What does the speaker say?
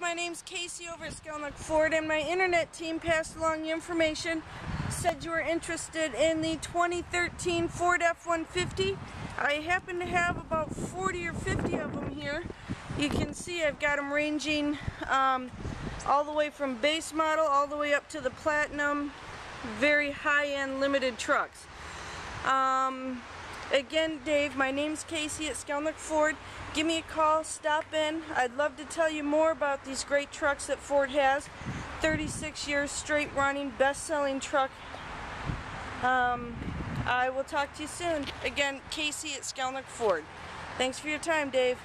My name's Kaycy over at Skalnek Ford, and my internet team passed along the information. Said you were interested in the 2013 Ford F-150. I happen to have about 40 or 50 of them here. You can see I've got them ranging um, all the way from base model all the way up to the Platinum, very high-end limited trucks. Um, again, Dave, my name's Kaycy at Skalnek Ford. Give me a call, stop in. I'd love to tell you more about these great trucks that Ford has. 36 years straight running, best-selling truck. Um, I will talk to you soon. Again, Kaycy at Skalnek Ford. Thanks for your time, Dave.